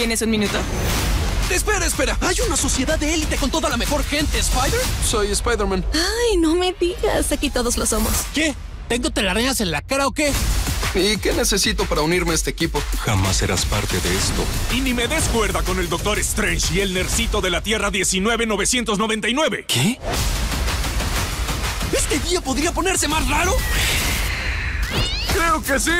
Tienes un minuto. Espera, espera. Hay una sociedad de élite con toda la mejor gente, ¿Spider? Soy Spider-Man. Ay, no me digas. Aquí todos lo somos. ¿Qué? ¿Tengo telarañas en la cara o qué? ¿Y qué necesito para unirme a este equipo? Jamás serás parte de esto. Y ni me des cuerda con el Doctor Strange y el Nercito de la Tierra 19999. ¿Qué? ¿Este día podría ponerse más raro? Creo que sí.